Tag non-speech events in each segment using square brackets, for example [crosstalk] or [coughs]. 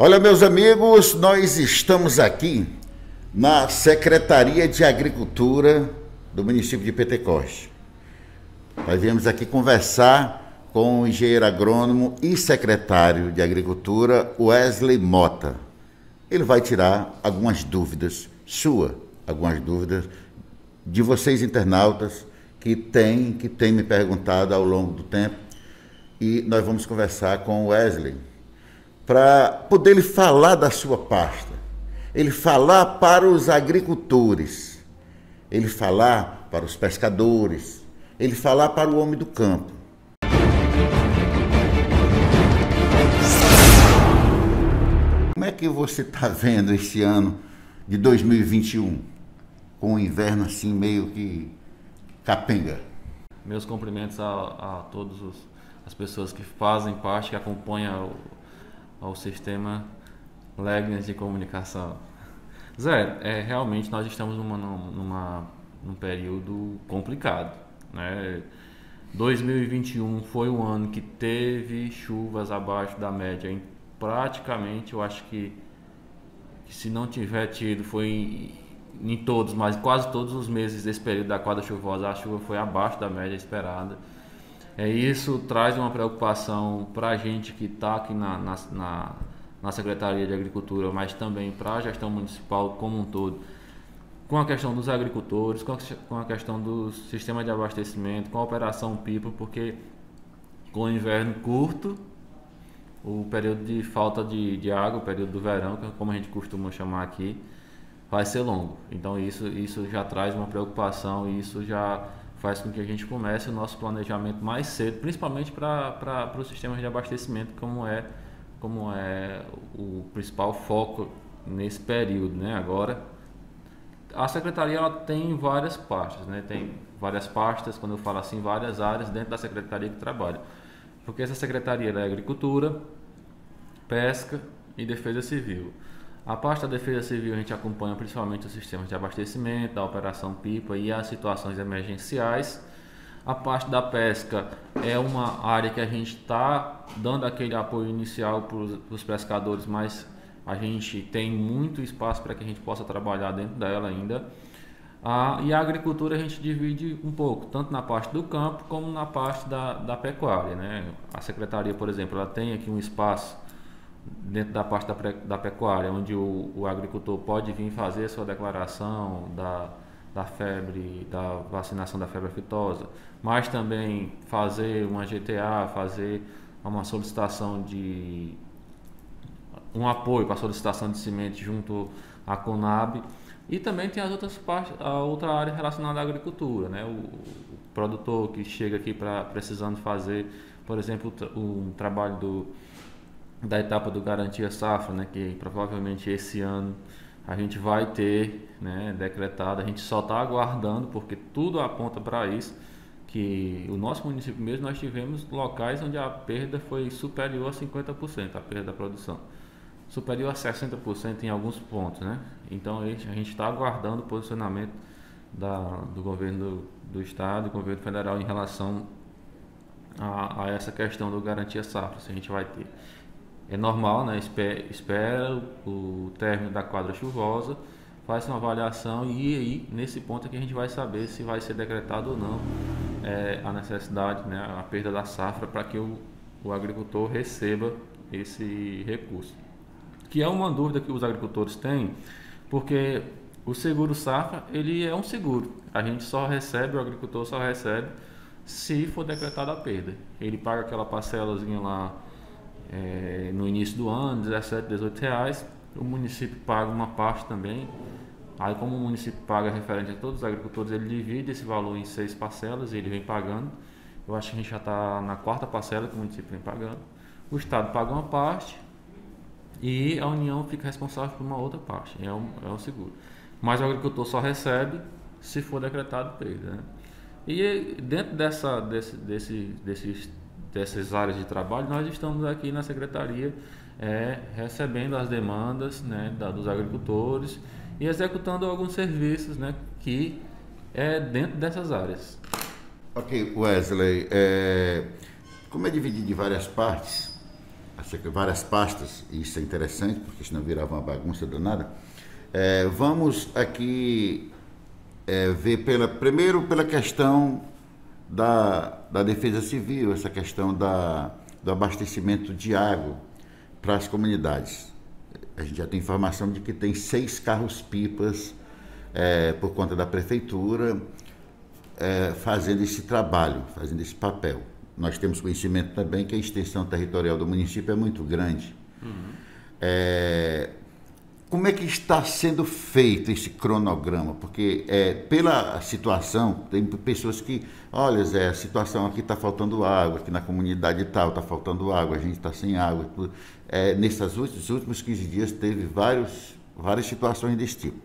Olha, meus amigos, nós estamos aqui na Secretaria de Agricultura do município de Pentecoste. Nós viemos aqui conversar com o engenheiro agrônomo e secretário de Agricultura, Wesley Mota. Ele vai tirar algumas dúvidas sua, algumas dúvidas de vocês internautas que têm que têm me perguntado ao longo do tempo e nós vamos conversar com o Wesley para poder ele falar da sua pasta, ele falar para os agricultores, ele falar para os pescadores, ele falar para o homem do campo. Como é que você está vendo esse ano de 2021 com o inverno assim meio que capenga? Meus cumprimentos a, a todas as pessoas que fazem parte, que acompanham ao sistema Legness de comunicação. Zé, é, realmente nós estamos numa, numa, num período complicado. Né? 2021 foi um ano que teve chuvas abaixo da média em praticamente, eu acho que, que se não tiver tido, foi em, em, todos, mas quase todos os meses desse período da quadra chuvosa, a chuva foi abaixo da média esperada. É, isso traz uma preocupação para a gente que está aqui na, na, na, na, Secretaria de Agricultura, mas também para a gestão municipal como um todo, com a questão dos agricultores, com a, com a questão do sistema de abastecimento, com a operação PIPA, porque com o inverno curto, o período de falta de, de água, o período do verão, é como a gente costuma chamar aqui, vai ser longo. Então isso, isso já traz uma preocupação e isso já faz com que a gente comece o nosso planejamento mais cedo, principalmente para os sistemas de abastecimento, como é, como é o principal foco nesse período. Né? Agora, a secretaria ela tem várias pastas, né? tem várias pastas, quando eu falo assim, várias áreas dentro da secretaria que trabalha. Porque essa secretaria é agricultura, pesca e defesa civil. A parte da Defesa Civil a gente acompanha principalmente os sistemas de abastecimento, a operação pipa e as situações emergenciais. A parte da pesca é uma área que a gente está dando aquele apoio inicial para os pescadores, mas a gente tem muito espaço para que a gente possa trabalhar dentro dela ainda. Ah, e a agricultura a gente divide um pouco, tanto na parte do campo como na parte da, da pecuária. Né? A secretaria, por exemplo, ela tem aqui um espaço dentro da parte da, da pecuária, onde o, o, agricultor pode vir fazer sua declaração da, da febre, da vacinação da febre aftosa, mas também fazer uma GTA, fazer uma solicitação de um apoio para a solicitação de semente junto à Conab e também tem as outras partes, a outra área relacionada à agricultura, né? O, o produtor que chega aqui para precisando fazer, por exemplo, um trabalho do da etapa do Garantia Safra, né, que provavelmente esse ano a gente vai ter né, decretado, a gente só está aguardando, porque tudo aponta para isso, que o nosso município mesmo nós tivemos locais onde a perda foi superior a 50%, a perda da produção. Superior a 60% em alguns pontos, né? Então a gente está aguardando o posicionamento da, do governo do, do estado, do governo federal em relação a, a essa questão do garantia safra, se a gente vai ter é normal, né? espera, espera o término da quadra chuvosa, faz uma avaliação e aí nesse ponto é que a gente vai saber se vai ser decretado ou não é, a necessidade, né? a perda da safra para que o, o agricultor receba esse recurso. Que é uma dúvida que os agricultores têm, porque o seguro safra ele é um seguro. A gente só recebe, o agricultor só recebe se for decretada a perda. Ele paga aquela parcelazinha lá é, no início do ano, 17, 18 reais. O município paga uma parte também. Aí como o município paga referente a todos os agricultores, ele divide esse valor em seis parcelas e ele vem pagando. Eu acho que a gente já está na quarta parcela que o município vem pagando. O Estado paga uma parte e a União fica responsável por uma outra parte, é o, é o seguro. Mas o agricultor só recebe se for decretado perda. Né? E dentro dessa, desse, desse, desses dessas áreas de trabalho, nós estamos aqui na secretaria é, recebendo as demandas né, da, dos agricultores e executando alguns serviços né, que é dentro dessas áreas. Ok, Wesley, é, como é dividido em várias partes, várias pastas, e isso é interessante, porque senão virava uma bagunça danada. É, vamos aqui é, ver pela, primeiro pela questão da, da defesa civil, essa questão da, do abastecimento de água para as comunidades. A gente já tem informação de que tem seis carros-pipas é, por conta da prefeitura é, fazendo esse trabalho, fazendo esse papel. Nós temos conhecimento também que a extensão territorial do município é muito grande. Uhum. É, como é que está sendo feito esse cronograma? Porque é, pela situação, tem pessoas que, olha, Zé, a situação aqui está faltando água, aqui na comunidade tal está faltando água, a gente está sem água. É, nesses últimos 15 dias teve vários, várias situações desse tipo.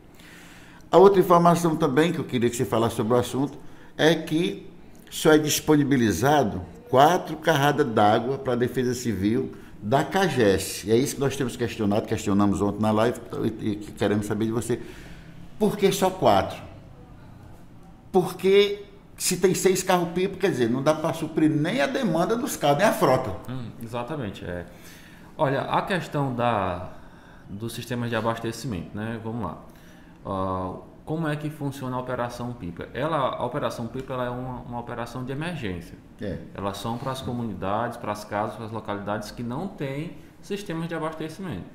A outra informação também que eu queria que você falasse sobre o assunto é que só é disponibilizado quatro carradas d'água para a Defesa Civil da CAGES. E é isso que nós temos questionado, questionamos ontem na live e queremos saber de você. Por que só quatro? Porque se tem seis carros-pipa, quer dizer, não dá para suprir nem a demanda dos carros, nem a frota. Hum, exatamente. É. Olha, a questão da, dos sistemas de abastecimento, né? Vamos lá. Uh, como é que funciona a operação pipa? Ela, a operação pipa ela é uma, uma operação de emergência. É. Elas são para as comunidades, para as casas, para as localidades que não têm sistemas de abastecimento.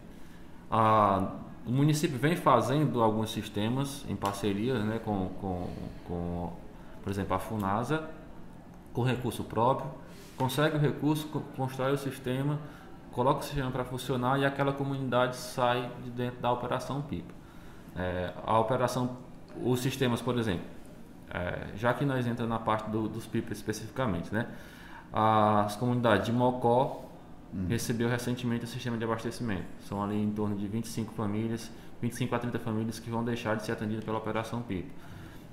Ah, o município vem fazendo alguns sistemas em parceria né, com, com, com, por exemplo, a FUNASA, com recurso próprio, consegue o recurso, constrói o sistema, coloca o sistema para funcionar e aquela comunidade sai de dentro da operação pipa. É, a operação, os sistemas, por exemplo, é, já que nós entramos na parte do, dos PIP especificamente, né? As comunidades de Mocó hum. recebeu recentemente o sistema de abastecimento. São ali em torno de 25 famílias, 25 a 30 famílias que vão deixar de ser atendidas pela operação PIP.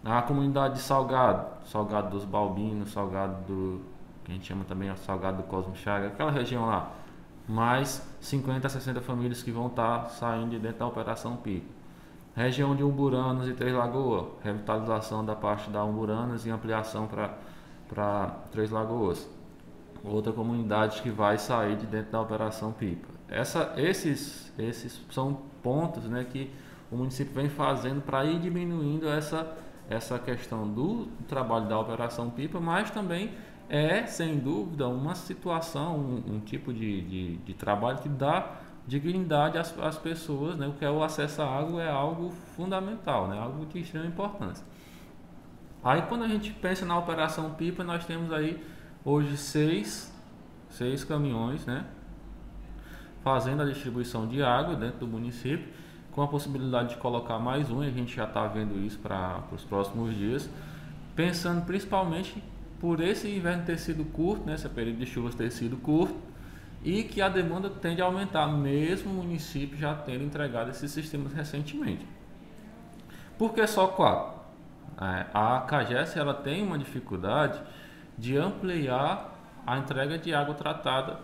A comunidade de Salgado, Salgado dos Balbinos, Salgado do que a gente chama também o Salgado do Cosmo Chaga, aquela região lá, mais 50 a 60 famílias que vão estar saindo de dentro da operação PIP. Região de Umburanas e Três Lagoas, revitalização da parte da Umburanas e ampliação para Três Lagoas. Outra comunidade que vai sair de dentro da Operação Pipa. Essa, esses, esses são pontos né, que o município vem fazendo para ir diminuindo essa, essa questão do trabalho da Operação Pipa, mas também é, sem dúvida, uma situação, um, um tipo de, de, de trabalho que dá dignidade às, às pessoas, né? o que é o acesso à água é algo fundamental, né? algo de extrema importância. Aí quando a gente pensa na operação pipa, nós temos aí hoje seis, seis caminhões, né? Fazendo a distribuição de água dentro do município, com a possibilidade de colocar mais um, e a gente já está vendo isso para os próximos dias, pensando principalmente por esse inverno ter sido curto, né? esse período de chuvas ter sido curto, e que a demanda tende a aumentar, mesmo o município já tendo entregado esses sistemas recentemente. Por que só quatro? É, a CAGES ela tem uma dificuldade de ampliar a entrega de água tratada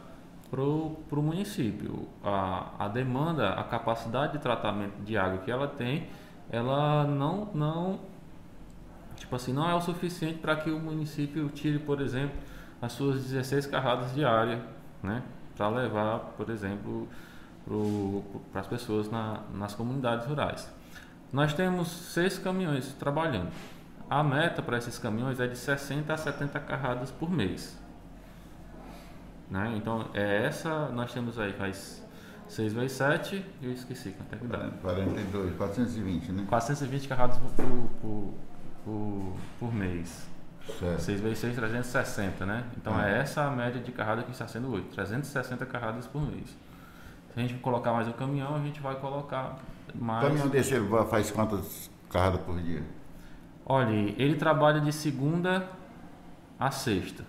para o município. A, a demanda, a capacidade de tratamento de água que ela tem, ela não, não, tipo assim, não é o suficiente para que o município tire, por exemplo, as suas 16 carradas diárias, né? Para levar, por exemplo, para as pessoas na, nas comunidades rurais. Nós temos seis caminhões trabalhando. A meta para esses caminhões é de 60 a 70 carradas por mês. Né? Então, é essa, nós temos aí, faz 6 vezes 7, eu esqueci quanto é que dá. 42, 420, né? 420 carradas por, por, por, por mês. Certo. 6 vezes 6, 360, né? Então é essa a média de carrada que está sendo hoje, 360 carradas por mês. Se a gente colocar mais o caminhão, a gente vai colocar mais. O caminhão desse faz quantas carradas por dia? Olha, ele trabalha de segunda a sexta.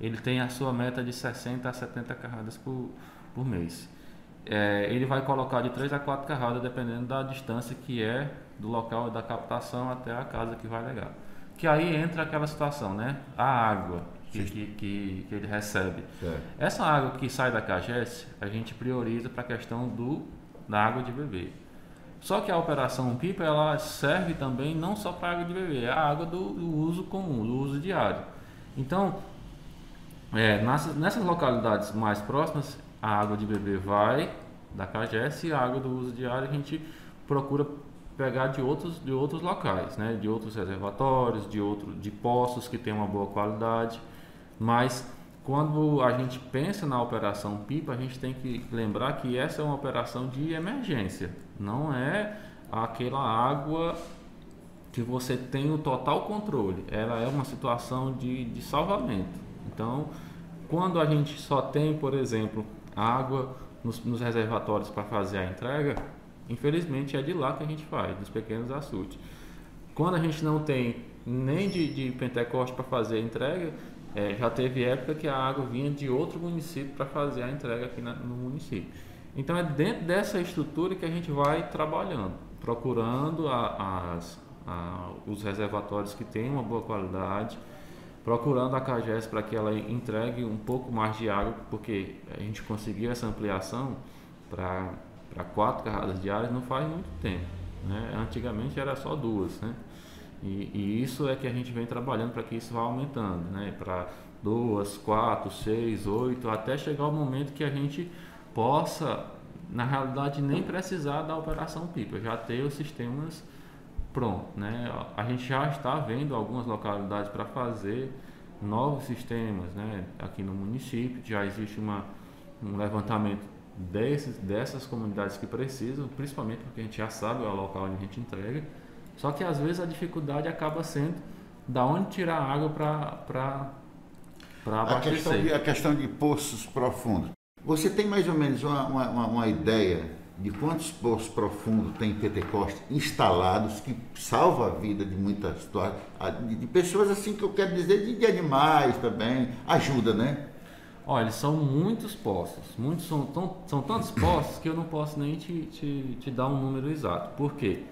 Ele tem a sua meta de 60 a 70 carradas por, por mês. É, ele vai colocar de 3 a 4 carradas, dependendo da distância que é do local da captação até a casa que vai legar. Que aí entra aquela situação, né? A água que, que, que, que, ele recebe. É. Essa água que sai da CAGES, a gente prioriza para a questão do, da água de beber. Só que a operação pipa ela serve também não só para água de beber, é a água do, do, uso comum, do uso diário. Então, é, nessas, nessas localidades mais próximas, a água de beber vai da CAGES e a água do uso diário a gente procura pegar de outros, de outros locais, né? de outros reservatórios, de, outro, de poços que têm uma boa qualidade. Mas quando a gente pensa na operação PIPA, a gente tem que lembrar que essa é uma operação de emergência, não é aquela água que você tem o total controle, ela é uma situação de, de salvamento. Então, quando a gente só tem, por exemplo, água nos, nos reservatórios para fazer a entrega, infelizmente é de lá que a gente faz, dos pequenos açudes. Quando a gente não tem nem de, de Pentecoste para fazer a entrega, é, já teve época que a água vinha de outro município para fazer a entrega aqui na, no município. Então é dentro dessa estrutura que a gente vai trabalhando, procurando a, as, a, os reservatórios que têm uma boa qualidade, procurando a CAGES para que ela entregue um pouco mais de água, porque a gente conseguiu essa ampliação para quatro carradas diárias não faz muito tempo. Né? Antigamente era só duas. Né? E, e, isso é que a gente vem trabalhando para que isso vá aumentando, né? para duas, quatro, seis, oito, até chegar o momento que a gente possa, na realidade, nem precisar da operação pipa, já ter os sistemas pronto, né? A gente já está vendo algumas localidades para fazer novos sistemas, né? Aqui no município já existe uma, um levantamento desses, dessas comunidades que precisam, principalmente porque a gente já sabe o local onde a gente entrega. Só que às vezes a dificuldade acaba sendo da onde tirar água para para abastecer. A questão, de, a questão de poços profundos. Você tem mais ou menos uma, uma, uma ideia de quantos poços profundos tem em Pentecoste instalados que salva a vida de muitas de, de pessoas assim que eu quero dizer de, de, animais também ajuda né olha são muitos poços muitos são, tão, são tantos [coughs] poços que eu não posso nem te, te, te dar um número exato. Por quê?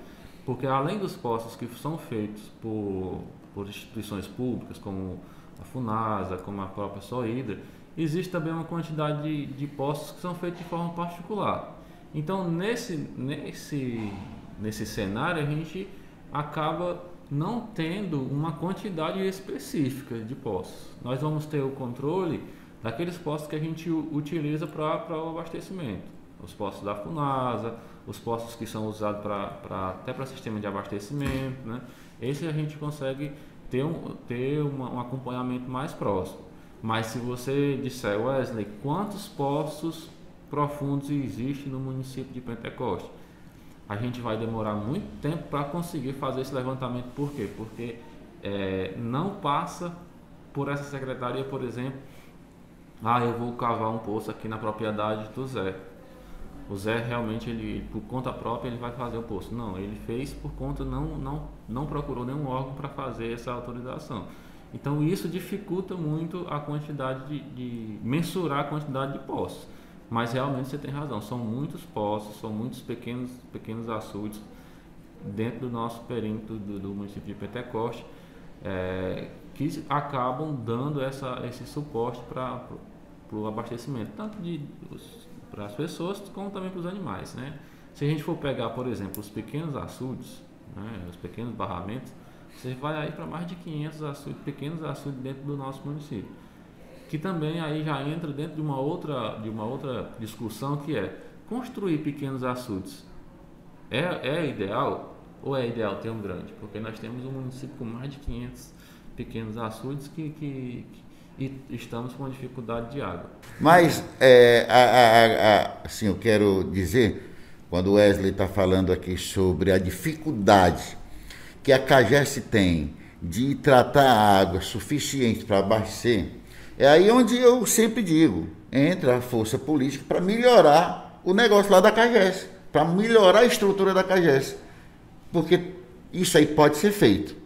Porque além dos poços que são feitos por, por instituições públicas como a Funasa como a própria Soída existe também uma quantidade de, de poços que são feitos de forma particular. Então, nesse, nesse, nesse cenário, a gente acaba não tendo uma quantidade específica de postos. Nós vamos ter o controle daqueles postos que a gente utiliza para o abastecimento. Os postos da FUNASA, os postos que são usados pra, pra até para sistema de abastecimento. Né? Esse a gente consegue ter um, ter uma, um acompanhamento mais próximo. Mas se você disser, Wesley, quantos postos profundos existe no município de Pentecoste. A gente vai demorar muito tempo para conseguir fazer esse levantamento. Por quê? Porque é, não passa por essa secretaria, por exemplo, ah, eu vou cavar um poço aqui na propriedade do Zé. O Zé realmente, ele, por conta própria, ele vai fazer o poço. Não, ele fez por conta, não, não, não procurou nenhum órgão para fazer essa autorização. Então isso dificulta muito a quantidade de, de mensurar a quantidade de poços. Mas realmente você tem razão, são muitos poços, são muitos pequenos, pequenos açudes dentro do nosso perímetro do, do município de Pentecoste é, que acabam dando essa, esse suporte para o abastecimento, tanto para as pessoas como também para os animais. Né? Se a gente for pegar, por exemplo, os pequenos açudes, né, os pequenos barramentos, você vai aí para mais de 500 açudes, pequenos açudes dentro do nosso município que também aí já entra dentro de uma outra, de uma outra discussão que é construir pequenos açudes é, é ideal ou é ideal ter um grande? Porque nós temos um município com mais de 500 pequenos açudes que, que e estamos com dificuldade de água. Mas, é, a, a, a, assim, eu quero dizer, quando o Wesley está falando aqui sobre a dificuldade que a CAGES tem de tratar a água suficiente para abastecer, é aí onde eu sempre digo, entra a força política para melhorar o negócio lá da CAGES, para melhorar a estrutura da CAGES. Porque isso aí pode ser feito.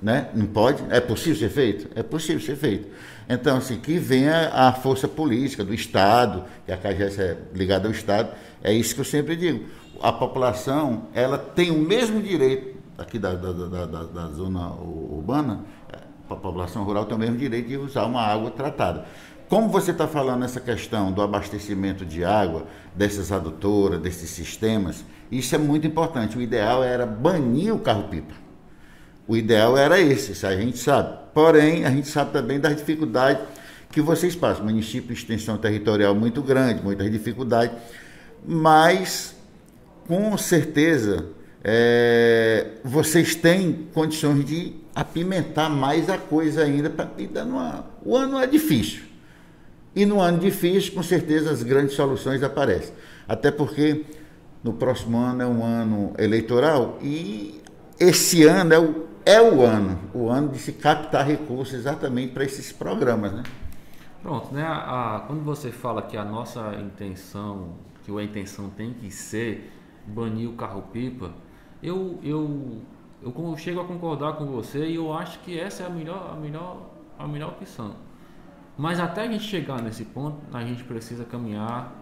Né? Não pode? É possível ser feito? É possível ser feito. Então, assim, que venha a força política do Estado, que a CAGES é ligada ao Estado, é isso que eu sempre digo. A população, ela tem o mesmo direito, aqui da, da, da, da, da zona urbana, a população rural tem o mesmo direito de usar uma água tratada. Como você está falando essa questão do abastecimento de água, dessas adutoras, desses sistemas, isso é muito importante. O ideal era banir o carro-pipa. O ideal era esse, a gente sabe. Porém, a gente sabe também das dificuldades que vocês passam. Município extensão territorial muito grande, muitas dificuldades, mas com certeza é, vocês têm condições de apimentar mais a coisa ainda para. O ano é difícil. E no ano difícil, com certeza, as grandes soluções aparecem. Até porque no próximo ano é um ano eleitoral e esse ano é o, é o ano, o ano de se captar recursos exatamente para esses programas, né? Pronto, né? A, a, quando você fala que a nossa intenção, que a intenção tem que ser banir o carro-pipa, eu, eu, eu chego a concordar com você e eu acho que essa é a melhor, a melhor, a melhor opção. Mas até a gente chegar nesse ponto, a gente precisa caminhar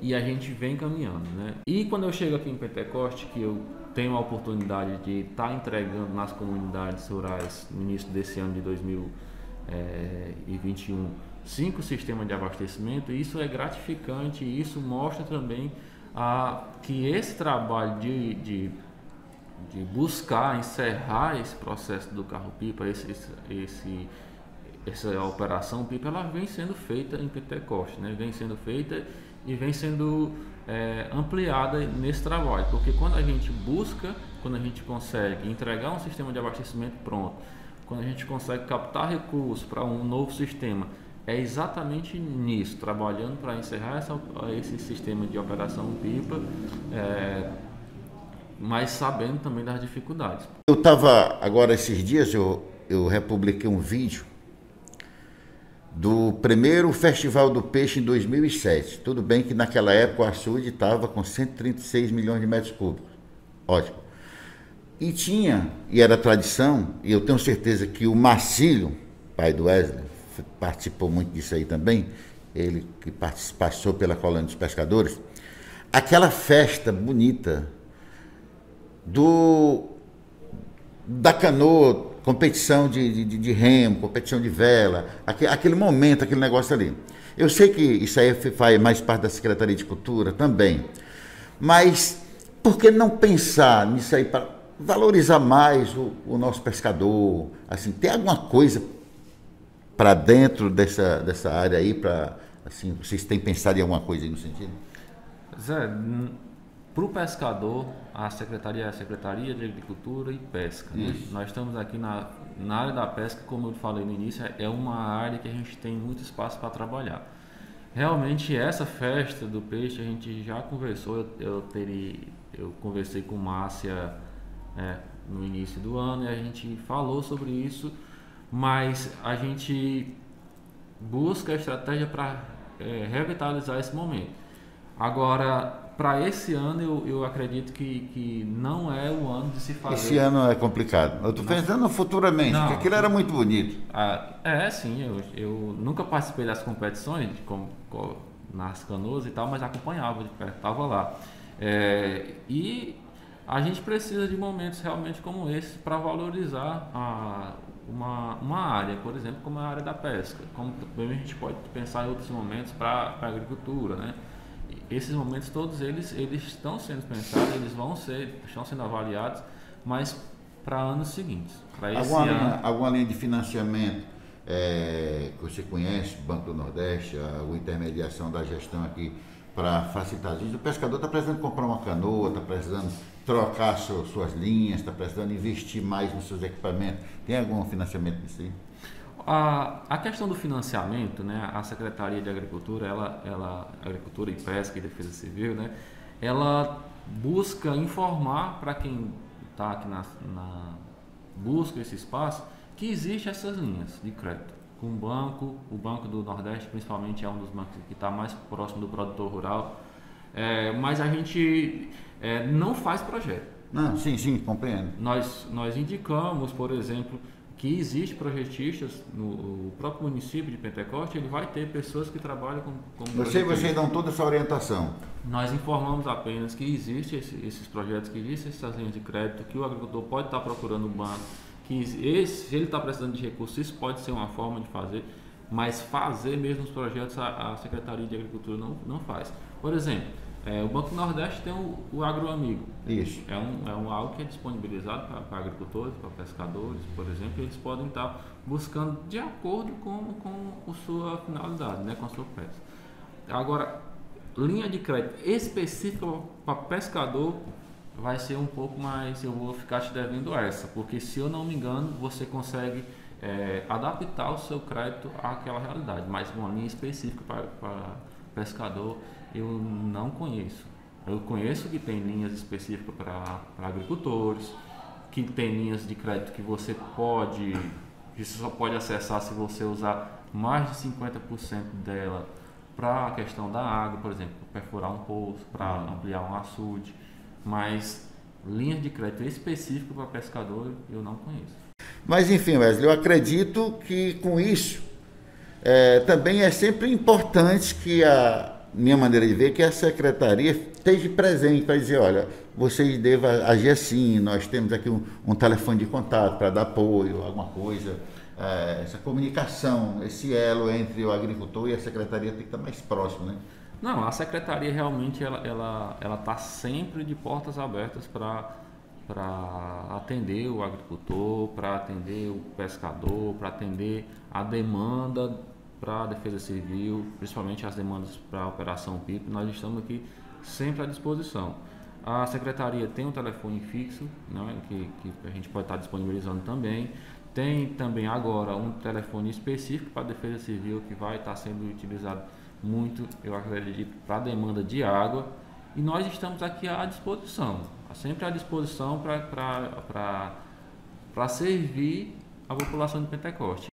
e a gente vem caminhando, né? E quando eu chego aqui em Pentecoste, que eu tenho a oportunidade de estar tá entregando nas comunidades rurais no início desse ano de 2021 cinco sistemas de abastecimento, isso é gratificante isso mostra também a, que esse trabalho de, de, de buscar encerrar esse processo do carro-pipa, esse, esse, essa operação pipa, ela vem sendo feita em Pentecoste, né? vem sendo feita e vem sendo é, ampliada nesse trabalho, porque quando a gente busca, quando a gente consegue entregar um sistema de abastecimento pronto, quando a gente consegue captar recursos para um novo sistema, é exatamente nisso, trabalhando para encerrar essa, esse sistema de operação pipa, é, mas sabendo também das dificuldades. Eu estava, agora esses dias, eu, eu republiquei um vídeo do primeiro Festival do Peixe em 2007. Tudo bem que naquela época o açude estava com 136 milhões de metros cúbicos. Ótimo. E tinha, e era tradição, e eu tenho certeza que o Marcílio, pai do Wesley, participou muito disso aí também, ele que passou pela colônia dos pescadores, aquela festa bonita do da canoa competição de, de, de remo, competição de vela, aquele, aquele, momento, aquele negócio ali. Eu sei que isso aí faz mais parte da Secretaria de Cultura também, mas por que não pensar nisso aí para valorizar mais o, o, nosso pescador? Assim, tem alguma coisa para dentro dessa, dessa área aí, para assim, vocês têm pensado em alguma coisa aí no sentido? Zé, para o pescador, a secretaria é a Secretaria de Agricultura e Pesca. Né? Nós estamos aqui na, na área da pesca, como eu falei no início, é uma área que a gente tem muito espaço para trabalhar. Realmente essa festa do peixe a gente já conversou, eu, eu, teria, eu conversei com Márcia é, no início do ano e a gente falou sobre isso, mas a gente busca a estratégia para é, revitalizar esse momento. Agora, para esse ano eu, eu acredito que, que não é o ano de se fazer. Esse ano é complicado. Eu estou pensando futuramente, não, porque aquilo era muito bonito. Ah, é, sim. Eu, eu nunca participei das competições com, com, nas canoas e tal, mas acompanhava de perto, estava lá. É, e a gente precisa de momentos realmente como esse para valorizar a, uma, uma área, por exemplo, como a área da pesca. Como também a gente pode pensar em outros momentos para a agricultura, né? Esses momentos todos eles eles estão sendo pensados, eles vão ser, estão sendo avaliados, mas para anos seguintes. Alguma, ano... linha, alguma linha de financiamento é, que você conhece, Banco do Nordeste, a, intermediação da gestão aqui para facilitar gente. O pescador está precisando comprar uma canoa, está precisando trocar suas linhas, está precisando investir mais nos seus equipamentos. Tem algum financiamento nisso aí? A, a questão do financiamento, né, a Secretaria de Agricultura, ela, ela, Agricultura e Pesca e Defesa Civil, né, ela busca informar para quem está aqui na, na busca esse espaço que existe essas linhas de crédito. Com o banco, o Banco do Nordeste principalmente é um dos bancos que está mais próximo do produtor rural, é, mas a gente é, não faz projeto. Não, sim, sim, compreendo. Nós, nós indicamos, por exemplo, que existe projetistas no próprio município de Pentecoste, ele vai ter pessoas que trabalham com, como Você, vocês dão toda essa orientação? Nós informamos apenas que existem esse, esses projetos, que existem essas linhas de crédito, que o agricultor pode estar procurando um banco, que esse, se ele está precisando de recursos, isso pode ser uma forma de fazer, mas fazer mesmo os projetos a, a Secretaria de Agricultura não, não faz. Por exemplo, É, o Banco Nordeste tem o, o Agroamigo. Isso. É um, é um algo que é disponibilizado para agricultores, para pescadores, por exemplo, e eles podem estar buscando de acordo com, com a sua finalidade, né, com a sua pesca. Agora, linha de crédito específica para pescador vai ser um pouco mais, eu vou ficar te devendo essa, porque se eu não me engano, você consegue é, adaptar o seu crédito àquela realidade, mas uma linha específica para, para pescador eu não conheço. Eu conheço que tem linhas específicas para, agricultores, que tem linhas de crédito que você pode, que você só pode acessar se você usar mais de 50% dela para a questão da água, por exemplo, perfurar um poço, para ampliar um açude, mas linhas de crédito específico para pescador eu não conheço. Mas enfim, Wesley, eu acredito que com isso é, também é sempre importante que a minha maneira de ver que a secretaria esteja presente para dizer, olha, vocês devem agir assim, nós temos aqui um, um telefone de contato para dar apoio, alguma coisa. É, essa comunicação, esse elo entre o agricultor e a secretaria tem que estar mais próximo, né? Não, a secretaria realmente ela ela ela está sempre de portas abertas para para atender o agricultor, para atender o pescador, para atender a demanda para a Defesa Civil, principalmente as demandas para a Operação PIP. Nós estamos aqui sempre à disposição. A secretaria tem um telefone fixo, né, que, que a gente pode estar disponibilizando também. Tem também agora um telefone específico para a Defesa Civil que vai estar sendo utilizado muito, eu acredito, para a demanda de água. E nós estamos aqui à disposição, sempre à disposição para servir a população de Pentecoste.